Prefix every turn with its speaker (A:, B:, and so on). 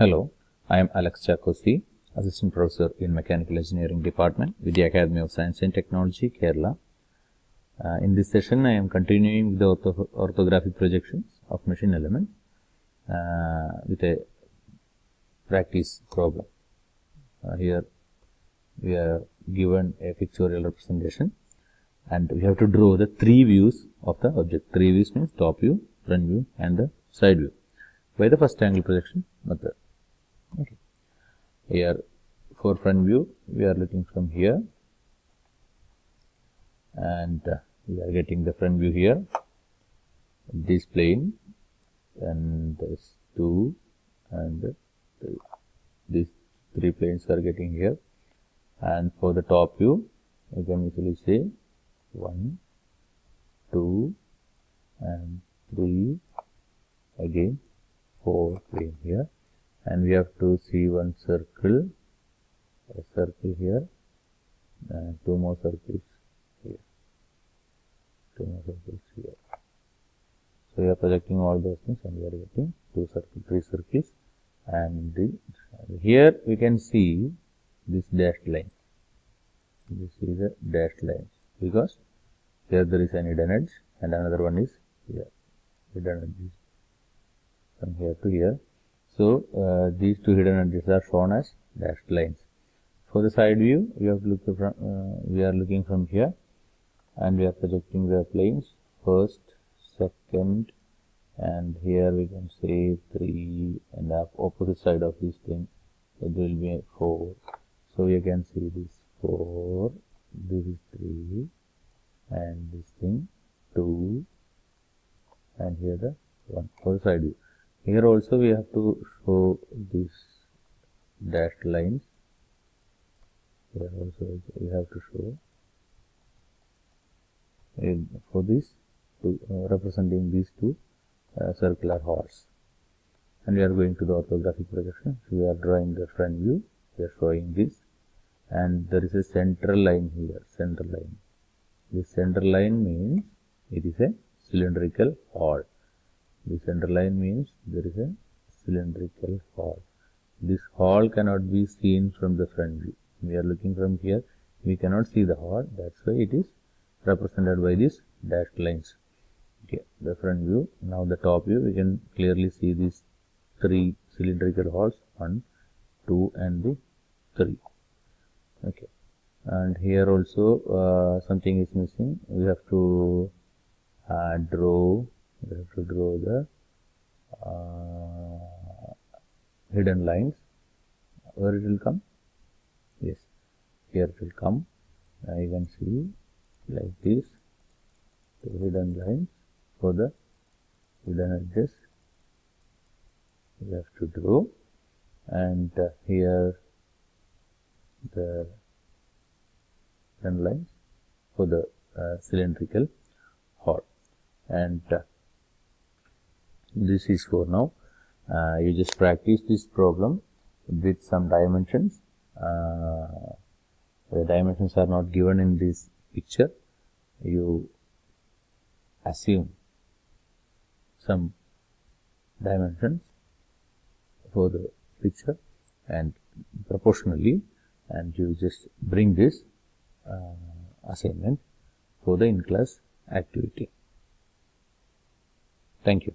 A: Hello, I am Alex Chakosi, Assistant Professor in Mechanical Engineering Department with the Academy of Science and Technology, Kerala. Uh, in this session, I am continuing with the ortho orthographic projections of machine elements uh, with a practice problem. Uh, here, we are given a pictorial representation and we have to draw the three views of the object. Three views means top view, front view and the side view by the first angle projection method. Here for front view we are looking from here. And uh, we are getting the front view here. This plane and this two and three. these three planes are getting here. And for the top view you can easily say 1 2 and 3 again 4 plane here and we have to see one circle a circle here and two more circles here. Two more circles here. So we are projecting all those things and we are getting two circles three circles. And the, here we can see this dashed line. This is a dashed line because here there is an hidden edge and another one is here. Hidden edge from here to here so uh, these two hidden edges are shown as dashed lines. For the side view we have to look from uh, we are looking from here and we are projecting the planes. First second and here we can say 3 and the opposite side of this thing it will be 4 so you can see this 4 this is 3 and this thing 2 and here the 1 for the side view here also we have to show these dashed lines. Here also we have to show. For this to uh, representing these two uh, circular holes and we are going to the orthographic projection. So we are drawing the front view. We are showing this. And there is a central line here. Center line. This center line means it is a cylindrical hole the center line means there is a cylindrical hole this hole cannot be seen from the front view. We are looking from here. We cannot see the hole that's why it is represented by these dashed lines. Okay the front view. Now the top view we can clearly see these three cylindrical holes one two and the three. Okay and here also uh, something is missing. We have to uh, draw we have to draw the uh, hidden lines. Where it will come? Yes. Here it will come. Now you can see like this. The hidden lines for the hidden edges. We have to draw. And uh, here the hidden lines for the uh, cylindrical hole. And uh, this is for now uh, you just practice this problem with some dimensions uh, the dimensions are not given in this picture you assume some dimensions for the picture and proportionally and you just bring this uh, assignment for the in-class activity. Thank you.